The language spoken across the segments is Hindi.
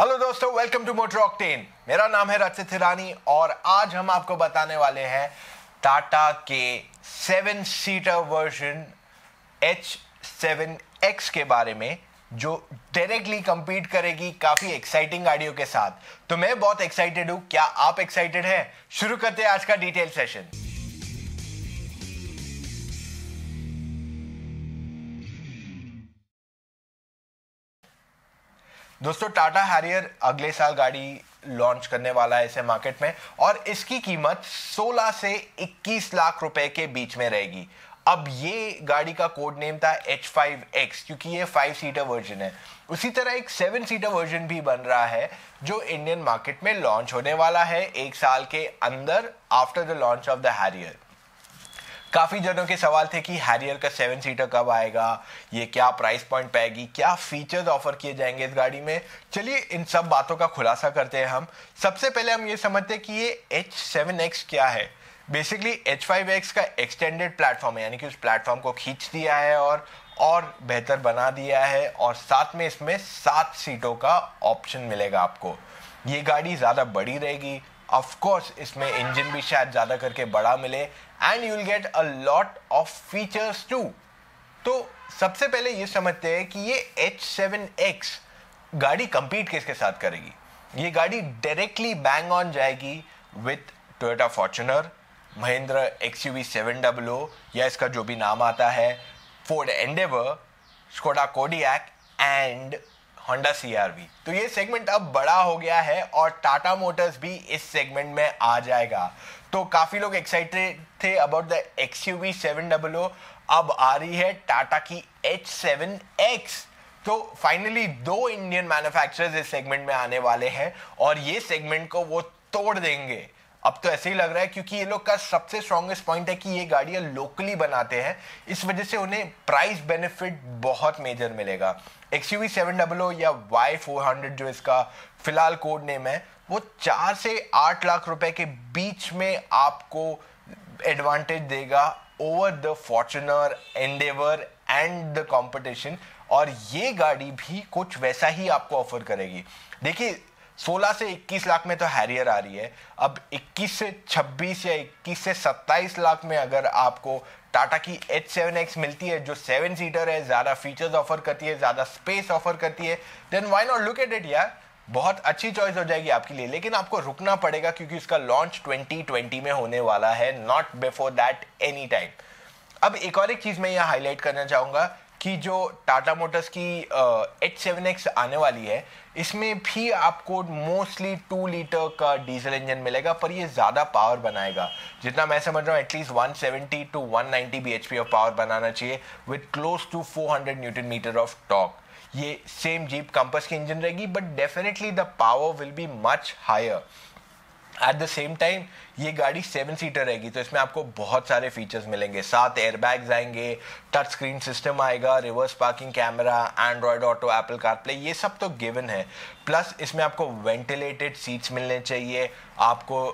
हेलो दोस्तों वेलकम टू मोटर ऑक्टेन मेरा नाम है रचित हिरानी और आज हम आपको बताने वाले हैं टाटा के seven seater version H seven X के बारे में, जो डायरेक्टली compete करेगी काफ़ी एक्साइटिंग गाड़ियों के साथ। तो मैं बहुत एक्साइटेड हूँ। क्या आप एक्साइटेड हैं? शुरू करते हैं आज का डिटेल सेशन दोस्तों, टाटा हैरियर अगले साल गाड़ी लॉन्च करने वाला है इसे मार्केट में और इसकी कीमत 16 से 21 लाख रुपए के बीच में रहेगी। अब ये गाड़ी का कोड नेम था H5X क्योंकि ये फाइव सीटर वर्जन है। उसी तरह एक सेवन सीटर वर्जन भी बन रहा है, जो इंडियन मार्केट में लॉन्च होने वाला है एक साल के अंदर after the launch of the Harrier काफ़ी जनों के सवाल थे कि हैरियर का सेवन सीटर कब आएगा? ये क्या प्राइस पॉइंट पाएगी क्या फीचर्स ऑफ़र किए जाएँगे इस गाड़ी में? चलिए, इन सब बातों का खुलासा करते हैं हम। सबसे पहले हम ये समझते हैं कि ये एच सेवन एक्स क्या है? बेसिकली एच फाइव एक्स का एक्सटेंडेड प्लेटफॉर्म है, यानी कि उस प्लेटफॉर्म को खींच दिया है और और बेहतर बना दिया है और साथ में इसमें सात सीटों का ऑप्शन मिलेगा आपको। ये गाड़ी ज़्यादा बड़ी रहेगी ऑफ़ कोर्स इसमें इंजन भी शायद ज़्यादा करके बड़ा मिले and you will get a lot of features too तो सबसे पहले ये समझते हैं कि ये एच सेवन एक्स गाड़ी कंपीट किसके साथ करेगी? ये गाड़ी डायरेक्टली बैंग ऑन जाएगी with Toyota Fortuner Mahindra X U V seven double O या इसका जो भी नाम आता है Ford Endeavour Skoda Kodiaq and Honda CRV तो ये सेगमेंट अब बड़ा हो गया है और टाटा मोटर्स भी इस सेगमेंट में आ जाएगा। तो काफ़ी लोग एक्साइटेड थे about the X U V seven double O अब आ रही है टाटा की एच सेवन एक्स तो फाइनली दो इंडियन मैन्युफैक्चरर्स इस सेगमेंट में आने वाले हैं और ये सेगमेंट को वो तोड़ देंगे। अब तो ऐसे ही लग रहा है क्योंकि ये लोग का सबसे स्ट्रॉन्गेस्ट पॉइंट है कि ये गाड़ियाँ लोकली बनाते हैं। इस वजह से उन्हें प्राइस बेनिफिट बहुत मेजर मिलेगा। X U seven double O या वाई फोर हंड्रेड जो इसका फ़िलहाल कोड नेम है, वो चार से आठ लाख रुपए के बीच में आपको एडवांटेज देगा over the Fortuner Endeavour and the competition और ये गाड़ी भी कुछ वैसा ही आपको ऑफ़र करेगी। देखिए 16 से 21 लाख में तो हैरियर आ रही है। अब 21 से 26 या 21 से 27 लाख में अगर आपको टाटा की एच सेवन एक्स मिलती है, जो सेवन सीटर है, ज़्यादा फीचर्स ऑफ़र करती है, ज़्यादा स्पेस ऑफ़र करती है then why not look at it यार? बहुत अच्छी चॉइस हो जाएगी आपके लिए, लेकिन आपको रुकना पड़ेगा क्योंकि उसका लॉन्च 2020 में होने वाला है not before that any time अब एक और एक चीज़ मैं यहाँ हाईलाइट करना चाहूँगा कि जो टाटा मोटर्स की एच सेवन एक्स आने वाली है, इसमें भी आपको मोस्टली टू लीटर का डीजल इंजन मिलेगा, पर ये ज़्यादा पावर बनाएगा। जितना मैं समझ रहा हूँ at least 170 to 190 bhp of power बनाना चाहिए with close to 400 newton metre of torque ये सेम जीप कंपस की इंजन रहेगी but definitely the power will be much higher at the same time ये गाड़ी सेवन सीटर रहेगी तो इसमें आपको बहुत सारे फीचर्स मिलेंगे। सात एयरबैग्स आएँगे टच स्क्रीन सिस्टम आएगा reverse parking camera Android auto Apple CarPlay ये सब तो गिवन है। प्लस इसमें आपको वेंटिलेटेड सीट्स मिलने चाहिए, आपको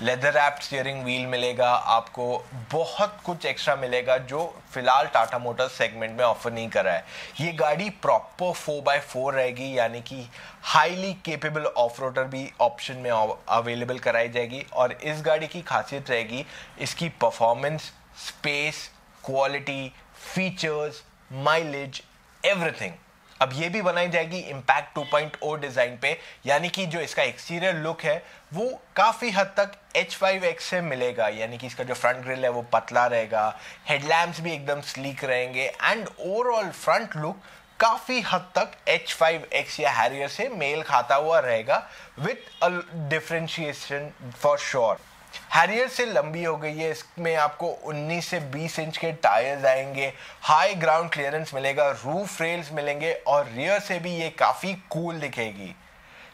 लेदर एप स्टीयरिंग व्हील मिलेगा, आपको बहुत कुछ एक्स्ट्रा मिलेगा जो फ़िलहाल टाटा मोटर्स सेगमेंट में ऑफ़र नहीं कर रहा है। ये गाड़ी प्रॉपर फोर बाय फोर रहेगी, यानी कि हाईली केपेबल ऑफ़ रोडर भी ऑप्शन में अवेलेबल कराई जाएगी और इस गाड़ी की खासियत रहेगी इसकी performance space quality features mileage everything अब ये भी बनाई जाएगी इम्पैक्ट 2.0 डिज़ाइन पे, यानी कि जो इसका एक्सटीरियर लुक है, वो काफ़ी हद तक H5X से मिलेगा, यानी कि इसका जो फ्रंट ग्रिल है वो पतला रहेगा हेडलैम्प्स भी एकदम स्लीक रहेंगे एंड ओवरऑल फ्रंट लुक काफ़ी हद तक H5X या हैरियर से मेल खाता हुआ रहेगा with a differentiation for sure Harrier से लंबी हो गई है, इसमें आपको 19 से 20 इंच के टायर्स आएँगे हाई ग्राउंड क्लियरेंस मिलेगा रूफ रेल्स मिलेंगे और रियर से भी ये काफ़ी कूल दिखेगी।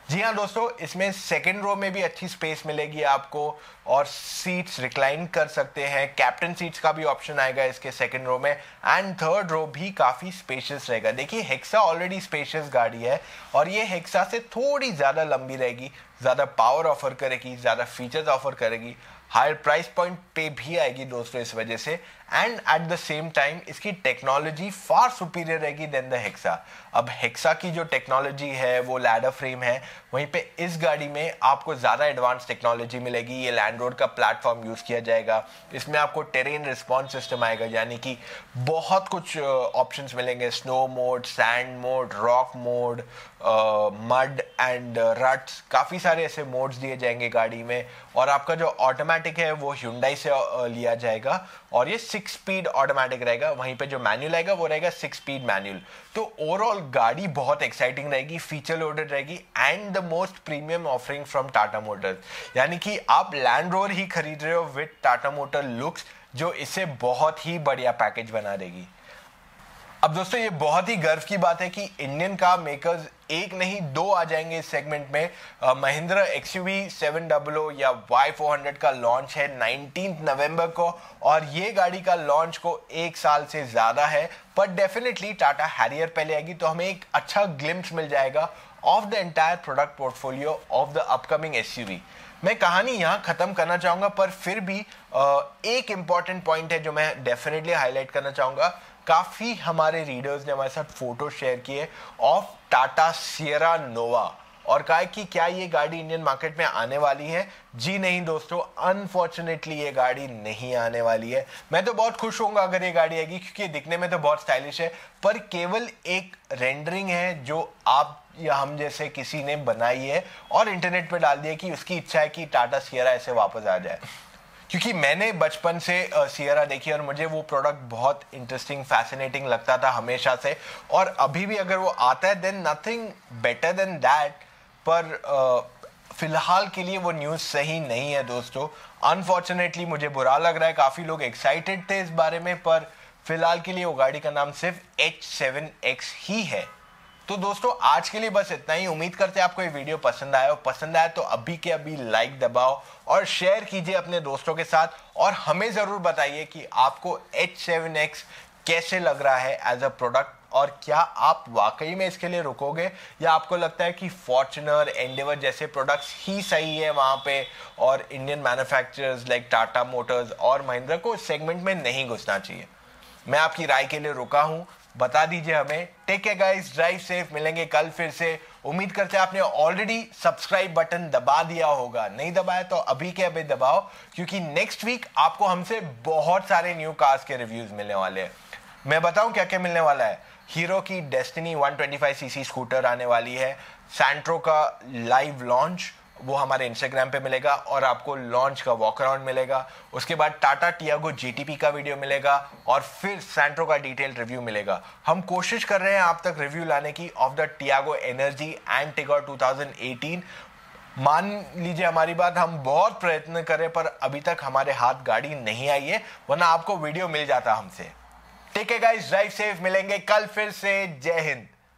जी हाँ दोस्तों, इसमें सेकेंड रो में भी अच्छी स्पेस मिलेगी आपको और सीट्स रिक्लाइन कर सकते हैं। कैप्टन सीट्स का भी ऑप्शन आएगा इसके सेकेंड रो में एंड थर्ड रो भी काफ़ी स्पेशियस रहेगा। देखिए हेक्सा ऑलरेडी स्पेशियस गाड़ी है और ये हेक्सा से थोड़ी ज़्यादा लंबी रहेगी, ज़्यादा पावर ऑफ़र करेगी, ज़्यादा फीचर्स ऑफ़र करेगी। हायर प्राइस पॉइंट पे भी आएगी दोस्तों इस वजह से। And at the same time इसकी टेक्नोलॉजी फार सुपीरियर रहेगी देन द हेक्सा अब हेक्सा की जो टेक्नोलॉजी है वो लैडर फ्रेम है वहीं पे इस गाड़ी में आपको ज़्यादा एडवांस टेक्नोलॉजी मिलेगी। ये लैंड रोड का प्लेटफॉर्म यूज़ किया जाएगा। इसमें आपको टेरेन रिस्पॉन्स सिस्टम आएगा यानी कि बहुत कुछ ऑप्शंस uh, मिलेंगे। Snow mode sand mode rock mode mud and ruts, काफ़ी सारे ऐसे मोड्स दिए जाएँगे गाड़ी में, और आपका जो ऑटोमेटिक है, वो ह्यूंडाई से लिया जाएगा, और ये सिक्स स्पीड ऑटोमेटिक रहेगा, वहीं पे जो मैनुअल आएगा, वो रहेगा सिक्स स्पीड मैनुअल तो ओवरऑल गाड़ी बहुत एक्साइटिंग रहेगी फीचर लोडेड रहेगी and the most premium offering from Tata motors यानी कि आप लैंड रोवर ही खरीद रहे हो विथ टाटा मोटर लुक्स जो इसे बहुत ही बढ़िया पैकेज बना देगी। अब दोस्तों, ये बहुत ही गर्व की बात है कि इंडियन कार मेकर्स एक नहीं, दो आ जाएँगे इस सेगमेंट में। Mahindra X U seven double O या वाई फोर हंड्रेड का लॉन्च है नाइनटीन नवंबर को, और ये गाड़ी का लॉन्च को एक साल से ज़्यादा है। पर डेफिनेटली टाटा हैरियर पहले आएगी तो हमें एक अच्छा ग्लिम्स मिल जाएगा of the entire product portfolio of the upcoming SUV मैं कहानी यहाँ खत्म करना चाहूँगा, पर फिर भी एक इंपॉर्टेंट पॉइंट है जो मैं डेफिनेटली हाईलाइट करना चाहूँगा। काफ़ी हमारे रीडर्स ने हमारे साथ फ़ोटो शेयर किए ऑफ़ टाटा सियरा नोवा और कहा कि क्या ये गाड़ी इंडियन मार्केट में आने वाली है? जी नहीं दोस्तों अनफॉर्चुनेटली ये गाड़ी नहीं आने वाली है। मैं तो बहुत खुश होऊँगा अगर ये गाड़ी आएगी, क्योंकि दिखने में तो बहुत स्टाइलिश है, पर केवल एक रेंडरिंग है जो आप या हम जैसे किसी ने बनाई है और इंटरनेट पर डाल दिया कि उसकी इच्छा है कि टाटा सियरा ऐसे वापस आ जाए। क्योंकि मैंने बचपन से सियरा देखी और मुझे वो प्रोडक्ट बहुत इंटरेस्टिंग फैसिनेटिंग लगता था हमेशा से। और अभी भी अगर वो आता है then nothing better than that पर फ़िलहाल के लिए वो न्यूज़ सही नहीं है दोस्तों। अनफॉर्चुनेटली मुझे बुरा लग रहा है, काफ़ी लोग एक्साइटेड थे इस बारे में, पर फ़िलहाल के लिए वो गाड़ी का नाम सिर्फ़ एच सेवन एक्स ही है। तो दोस्तों, आज के लिए बस इतना ही। उम्मीद करते हैं आपको ये वीडियो पसंद आया। हो पसंद आया तो अभी के अभी लाइक दबाओ और शेयर कीजिए अपने दोस्तों के साथ। और हमें ज़रूर बताइए कि आपको H7X कैसे लग रहा है एज अ प्रोडक्ट और क्या आप वाकई में इसके लिए रुकोगे? या आपको लगता है कि फॉर्चुनर एंडेवर जैसे प्रोडक्ट्स ही सही है वहाँ पे और Indian manufacturers like Tata motors और महिंद्रा को सेगमेंट में नहीं घुसना चाहिए। मैं आपकी राय के लिए रुका हूँ। बता दीजिए हमें। Take care guys drive safe मिलेंगे कल फिर से। उम्मीद करते हैं आपने ऑलरेडी सब्सक्राइब बटन दबा दिया होगा। नहीं दबाया तो अभी के अभी दबाओ, क्योंकि नेक्स्ट वीक आपको हमसे बहुत सारे न्यू कार्स के रिव्यूज़ मिलने वाले हैं। मैं बताऊँ क्या क्या मिलने वाला है? हीरो की डेस्टिनी 125 सीसी स्कूटर आने वाली है। सैंट्रो का लाइव लॉन्च वो हमारे इंस्टाग्राम पे मिलेगा और आपको लॉन्च का वॉक अराउंड मिलेगा। उसके बाद टाटा टियागो जीटीपी का वीडियो मिलेगा और फिर सेंट्रो का डिटेल रिव्यू मिलेगा। हम कोशिश कर रहे हैं आप तक रिव्यू लाने की of the Tiago energy and Tigor 2018 मान लीजिए हमारी बात, हम बहुत प्रयत्न करें, पर अभी तक हमारे हाथ गाड़ी नहीं आई है, वरना आपको वीडियो मिल जाता हमसे। ठीक है गाइस ड्राइव सेफ़ मिलेंगे कल फिर से। जय हिंद.